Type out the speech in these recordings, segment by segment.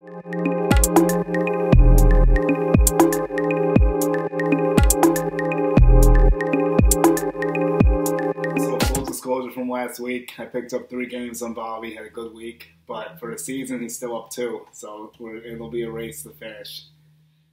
So full disclosure from last week, I picked up three games on Bobby, had a good week, but for the season he's still up two, so we're, it'll be a race to finish.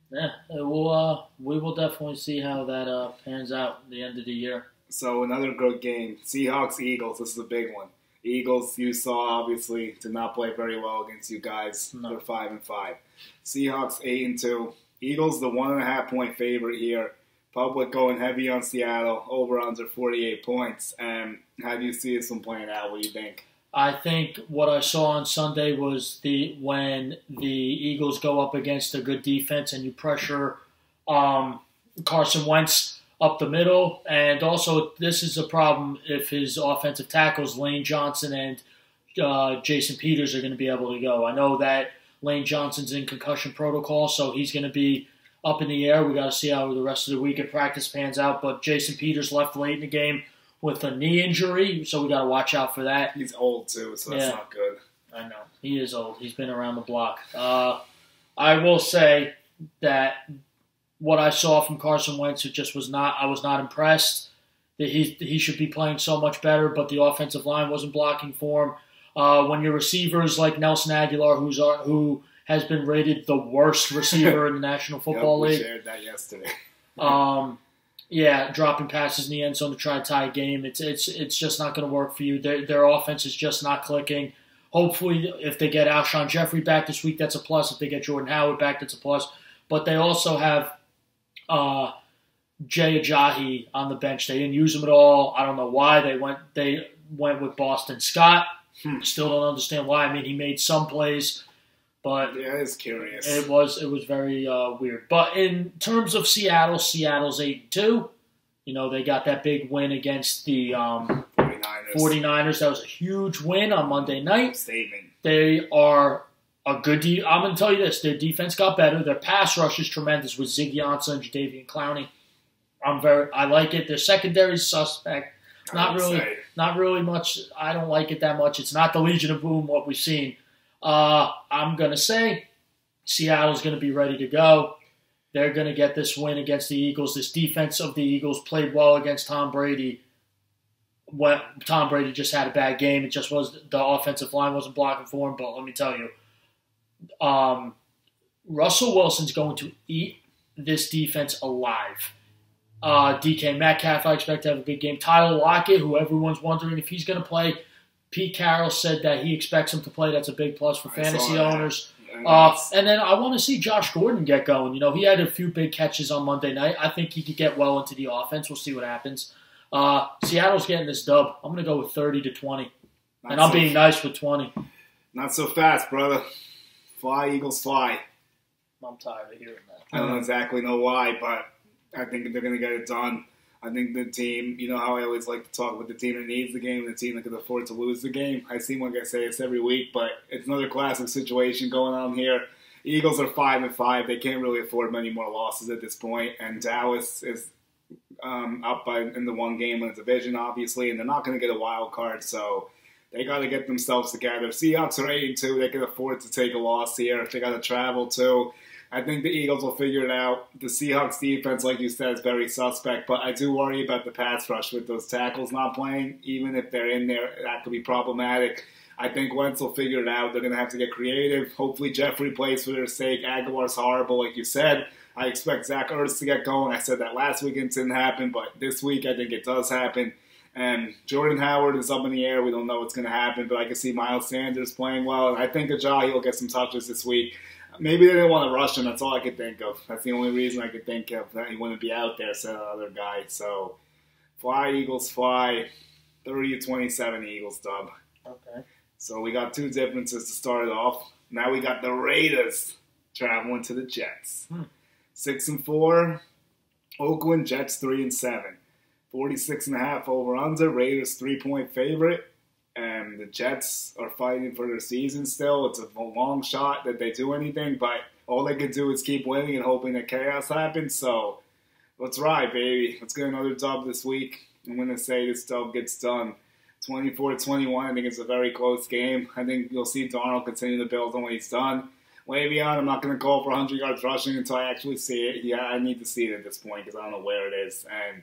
Yeah, it will. Uh, we will definitely see how that uh, pans out at the end of the year. So another good game, Seahawks Eagles. This is a big one. Eagles, you saw obviously did not play very well against you guys. No. They're five and five. Seahawks eight and two. Eagles the one and a half point favorite here. Public going heavy on Seattle. Over under forty eight points. And how do you see this one playing out? What do you think? I think what I saw on Sunday was the when the Eagles go up against a good defense and you pressure um, Carson Wentz up the middle, and also this is a problem if his offensive tackles Lane Johnson and uh, Jason Peters are going to be able to go. I know that Lane Johnson's in concussion protocol, so he's going to be up in the air. We got to see how the rest of the week at practice pans out. But Jason Peters left late in the game with a knee injury, so we got to watch out for that. He's old too, so that's Yeah. not good. I know he is old. He's been around the block. Uh, I will say that what I saw from Carson Wentz, it just was not. I was not impressed. That he he should be playing so much better, but the offensive line wasn't blocking for him. Uh, when your receivers like Nelson Agholor, who's our, who has been rated the worst receiver in the National Football yep, League, shared that yesterday. um, yeah, dropping passes in the end zone to try to tie a game. It's it's it's just not going to work for you. Their their offense is just not clicking. Hopefully, if they get Alshon Jeffery back this week, that's a plus. If they get Jordan Howard back, that's a plus. But they also have uh, Jay Ajayi on the bench. They didn't use him at all. I don't know why they went. They went with Boston Scott. Hmm. Still don't understand why. I mean, he made some plays, but Yeah, it's curious. it was it was very uh, weird. But in terms of Seattle, Seattle's eight and two. You know they got that big win against the um, 49ers. 49ers. That was a huge win on Monday night. statement. They are a good. De- I'm going to tell you this: their defense got better. Their pass rush is tremendous with Ziggy Ansah and Jadeveon Clowney. I'm very. I like it. Their secondary is suspect. Not really. say. Not really much. I don't like it that much. It's not the Legion of Boom what we've seen. Uh, I'm gonna say Seattle's gonna be ready to go. They're gonna get this win against the Eagles. This defense of the Eagles played well against Tom Brady. What Tom Brady just had a bad game. It just was the offensive line wasn't blocking for him. But let me tell you, um, Russell Wilson's going to eat this defense alive. Uh, DK Metcalf, I expect to have a big game. Tyler Lockett, who everyone's wondering if he's going to play. Pete Carroll said that he expects him to play. That's a big plus for I fantasy owners. And Uh, and then I want to see Josh Gordon get going. You know, he had a few big catches on Monday night. I think he could get well into the offense. We'll see what happens. Uh, Seattle's getting this dub. I'm going to go with 30 to 20. not And I'm so- being nice with 20. Not so fast, brother. Fly, Eagles, fly. I'm tired of hearing that. I don't exactly know why, but I think they're going to get it done. I think the team, you know how I always like to talk with the team that needs the game and the team that can afford to lose the game. I seem like I say this every week, but it's another classic situation going on here. Eagles are five and five. They can't really afford many more losses at this point, and Dallas is um, up by in the one game in the division, obviously, and they're not going to get a wild card, so they got to get themselves together. Seahawks are eight and two. They can afford to take a loss here. They got to travel too. I think the Eagles will figure it out. The Seahawks defense, like you said, is very suspect, but I do worry about the pass rush with those tackles not playing. Even if they're in there, that could be problematic. I think Wentz will figure it out. They're going to have to get creative. Hopefully, Jeffery plays for their sake. Agholor's horrible, like you said. I expect Zach Ertz to get going. I said that last week and it didn't happen, but this week I think it does happen. And Jordan Howard is up in the air. We don't know what's going to happen, but I can see Miles Sanders playing well. And I think Ajayi will get some touches this week. Maybe they didn't want to rush him. That's all I could think of. That's the only reason I could think of that he wouldn't be out there, said another guy. So, fly, Eagles, fly. 30 to 27 Eagles dub. Okay. So we got two differences to start it off. Now we got the Raiders traveling to the Jets. Hmm. Six and four. Oakland Jets three and seven. 46 and a half over under. Raiders three point favorite. And the Jets are fighting for their season still. It's a long shot that they do anything, but all they can do is keep winning and hoping that chaos happens. So let's ride, baby. Let's get another dub this week. I'm going to say this dub gets done. 24 21. I think it's a very close game. I think you'll see Donald continue to build on what he's done. way beyond. I'm not going to call for 100 yards rushing until I actually see it. Yeah, I need to see it at this point because I don't know where it is, and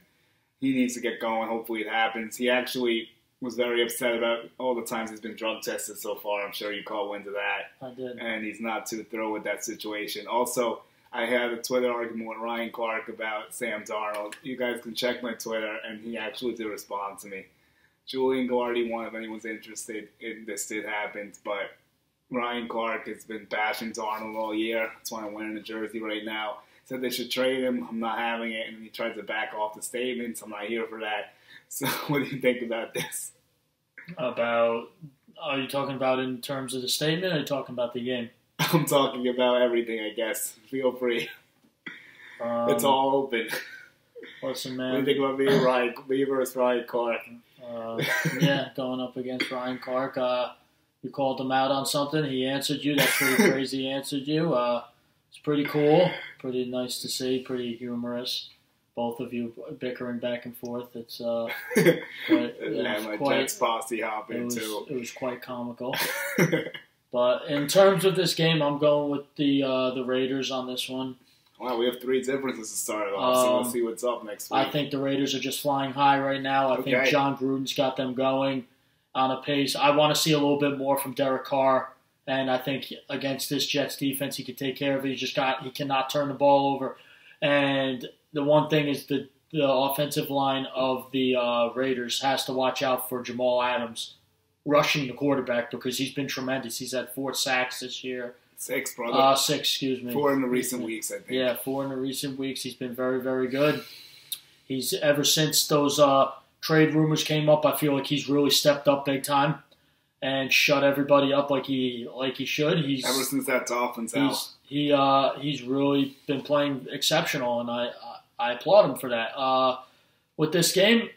he needs to get going. Hopefully, it happens. He actually was very upset about all the times he's been drug tested so far. I'm sure you caught wind of that. I did. And he's not too thrilled with that situation. Also, I had a Twitter argument with Ryan Clark about Sam Darnold. You guys can check my Twitter, and he actually did respond to me. Julian Guardi won if anyone's interested in this did happen, but Ryan Clark has been bashing Darnold all year. That's why I'm wearing a jersey right now. Said they should trade him. I'm not having it, and he tried to back off the statements. I'm not here for that. So, what do you think about this? About are you talking about in terms of the statement? or Are you talking about the game? I'm talking about everything. I guess. Feel free. Um, it's all open. Listen, What do you think about me, Ryan? Me versus Ryan Clark. Uh, yeah, going up against Ryan Clark. Uh, you called him out on something. He answered you. That's pretty crazy. He answered you. Uh, it's pretty cool. Pretty nice to see. Pretty humorous. Both of you bickering back and forth. It's uh, quite, it was quite, Jets posse hop it was, too. it was quite comical. But in terms of this game, I'm going with the uh, the Raiders on this one. wow, we have three differences to start it off. so Um, let's see what's up next week. I think the Raiders are just flying high right now. I think Jon Gruden's got them going on a pace. I want to see a little bit more from Derek Carr, and I think against this Jets defense, he can take care of it. He just got he cannot turn the ball over, and the one thing is the the offensive line of the uh, Raiders has to watch out for Jamal Adams rushing the quarterback because he's been tremendous. He's had four sacks this year, Six, brother. uh, six, excuse me, Four in the recent weeks, I think. yeah, four in the recent weeks. He's been very, very good. He's ever since those uh, trade rumors came up. I feel like he's really stepped up big time and shut everybody up like he like he should. He's Ever since that Dolphins out. he uh, he's really been playing exceptional, and I I, I applaud him for that. Uh, with this game,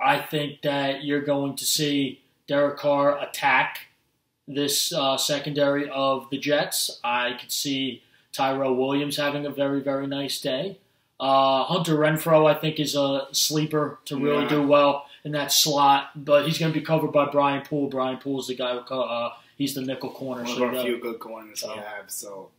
I think that you're going to see Derek Carr attack this uh, secondary of the Jets. I could see Tyrell Williams having a very very nice day. Uh, Hunter Renfrow, I think, is a sleeper to really Yeah. do well in that slot, but he's going to be covered by Brian Poole. Brian Poole's the guy who uh, he's the nickel corner. One of so our few good corners so. we have. So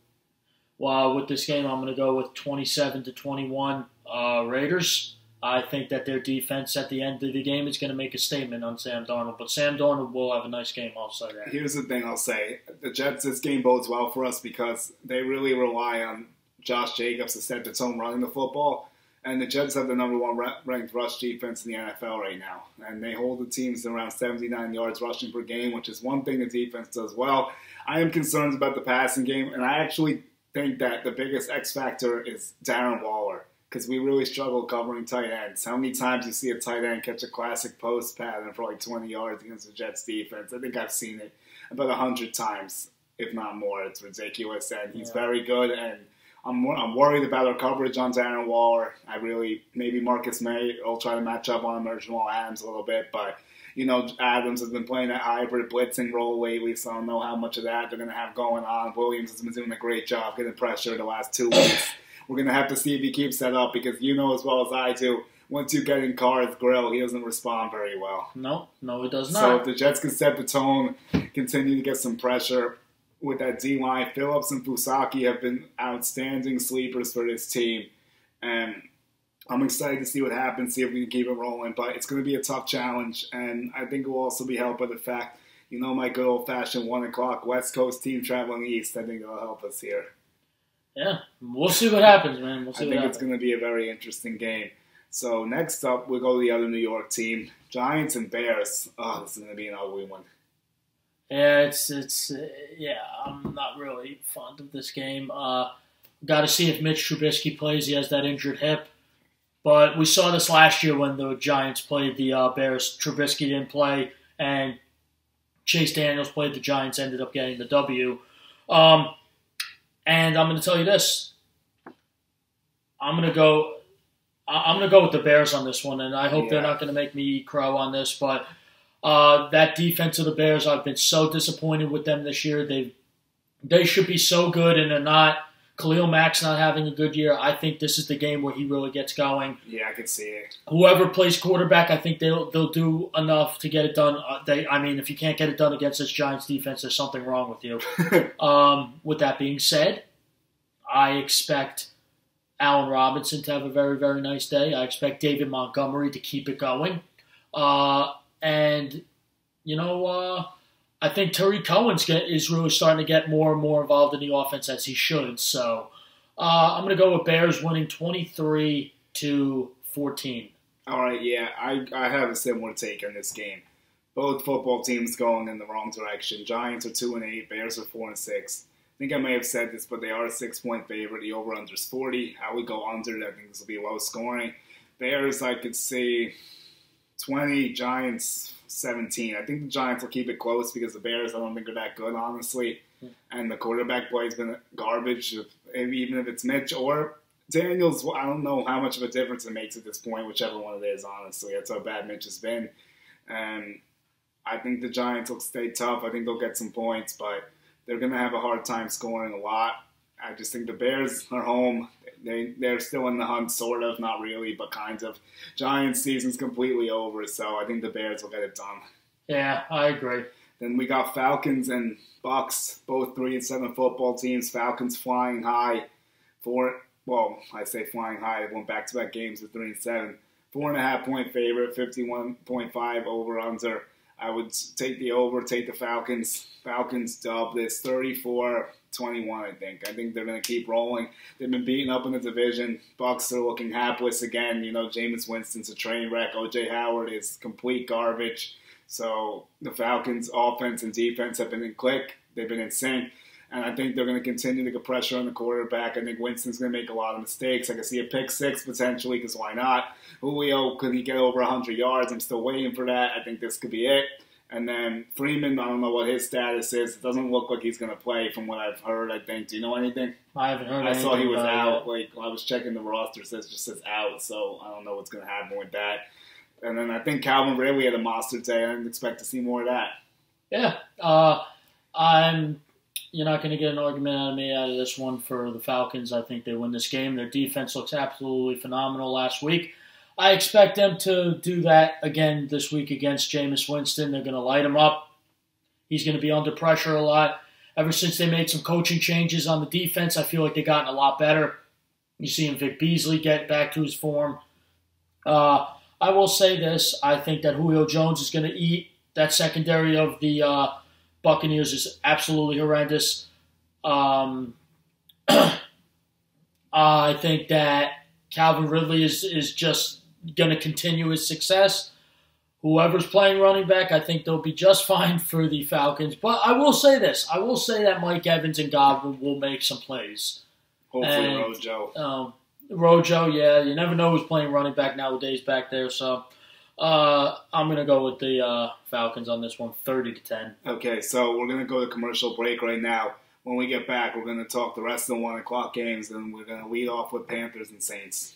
well, with this game, I'm going to go with 27 to 21 uh, Raiders. I think that their defense at the end of the game is going to make a statement on Sam Darnold, but Sam Darnold will have a nice game. I'll say that. here's the thing I'll say: the Jets this game bodes well for us because they really rely on Josh Jacobs to set the tone running the football. And the Jets have the number one ranked rush defense in the NFL right now, and they hold the teams around 79 yards rushing per game, which is one thing the defense does well. I am concerned about the passing game, and I actually think that the biggest X factor is Darren Waller because we really struggle covering tight ends. How many times you see a tight end catch a classic post pattern for like 20 yards against the Jets defense? I think I've seen it about 100 times, if not more. It's ridiculous, and he's Yeah. very good. And I'm I'm worried about our coverage on Darren Waller. I really maybe Marcus Maye will try to match up on Jamal Adams a little bit, but. You know, Adams has been playing that hybrid blitzing role lately, so I don't know how much of that they're going to have going on. Williams has been doing a great job getting pressure the last two weeks. We're going to have to see if he keeps that up because you know as well as I do, once you get in Carr's grill, he doesn't respond very well. No, no, it does not. So if the Jets can set the tone, continue to get some pressure with that D line, Phillips and Fusaki have been outstanding sleepers for this team, and I'm excited to see what happens. See if we can keep it rolling. But it's going to be a tough challenge, and I think it will also be helped by the fact, you know, my good old fashioned one o'clock West Coast team traveling east. I think it'll help us here. yeah, we'll see what happens, man. We'll I see what think happens. it's going to be a very interesting game. So next up, we'll go to the other New York team, Giants and Bears. Oh, this is going to be an ugly one. Yeah, it's it's uh, yeah. I'm not really fond of this game. Uh, Got to see if Mitch Trubisky plays. He has that injured hip, but we saw this last year when the Giants played the uh, Bears. Trubisky didn't play, and Chase Daniels played the Giants. Ended up getting the W. Um, and I'm going to tell you this. I'm going to go. I'm going to go with the Bears on this one, and I hope they're not going to make me crow on this, but. Uh, that defense of the Bears, I've been so disappointed with them this year. They they should be so good, and they're not. Khalil Mack's not having a good year. I think this is the game where he really gets going. Yeah, I can see it. Whoever plays quarterback, I think they'll they'll do enough to get it done. Uh, they, I mean, if you can't get it done against this Giants defense, there's something wrong with you. um, with that being said, I expect Allen Robinson to have a very very nice day. I expect David Montgomery to keep it going, uh, and you know. Uh, I think Tarik Cohen's get, is really starting to get more and more involved in the offense as he should. So uh, I'm going to go with Bears winning 23 to 14. All right, yeah, I, I have a similar take on this game. Both football teams going in the wrong direction. Giants are two and eight. Bears are four and six. I think I may have said this, but they are a six point favorite. The over under is 40. I would go under. I think this will be low scoring. Bears, I could see 20. Giants 17. I think the Giants will keep it close because the Bears, I don't think are that good, honestly. Hmm. And the quarterback play has been garbage, even if it's Mitch or Daniels. I don't know how much of a difference it makes at this point, whichever one it is, honestly. That's how bad Mitch has been. And I think the Giants will stay tough. I think they'll get some points, but they're going to have a hard time scoring a lot. I just think the Bears are home. They they're still in the hunt, sort of, not really, but kind of. Giants season's completely over, so I think the Bears will get it done. Yeah, I agree. Then we got Falcons and Bucks, both three and seven football teams. Falcons flying high, four. Well, I say flying high. They went back to back games with three and seven. Four and a half point favorite, fifty-one point five over under. I would take the over, take the Falcons. Falcons dub this 34 21, I think. I think they're going to keep rolling. They've been beaten up in the division. Bucks are looking hapless again. You know, Jameis Winston's a train wreck. OJ Howard is complete garbage. So the Falcons' offense and defense have been in click. They've been in sync. And I think they're going to continue to get pressure on the quarterback. I think Winston's going to make a lot of mistakes. I can see a pick six potentially, because why not? Julio, could he get over 100 yards? I'm still waiting for that. I think this could be it. And then Freeman, I don't know what his status is. It doesn't look like he's going to play from what I've heard, I think. Do you know anything? I haven't heard I saw he was out. It. Like, I was checking the roster, it says, just says out. So I don't know what's going to happen with that. And then I think Calvin Ridley had a monster day. I didn't expect to see more of that. Yeah. Uh, I'm. You're not going to get an argument out of me out of this one for the Falcons. I think they win this game. Their defense looks absolutely phenomenal last week. I expect them to do that again this week against Jameis Winston. They're going to light him up. He's going to be under pressure a lot. Ever since they made some coaching changes on the defense, I feel like they've gotten a lot better. You see him, Vic Beasley, get back to his form. Uh, I will say this: I think that Julio Jones is going to eat. That secondary of the uh, Buccaneers is absolutely horrendous. Um, I think that Calvin Ridley is is just going to continue his success. Whoever's playing running back, I think they'll be just fine for the Falcons. But I will say this: I will say that Mike Evans and Godwin will make some plays. Hopefully, And- Rojo. Um, Rojo, yeah, you never know who's playing running back nowadays back there. So uh, I'm going to go with the uh, Falcons on this one, 30 to 10. Okay, so we're going to go to commercial break right now. When we get back, we're going to talk the rest of the 1 o'clock games, and we're going to lead off with Panthers and Saints.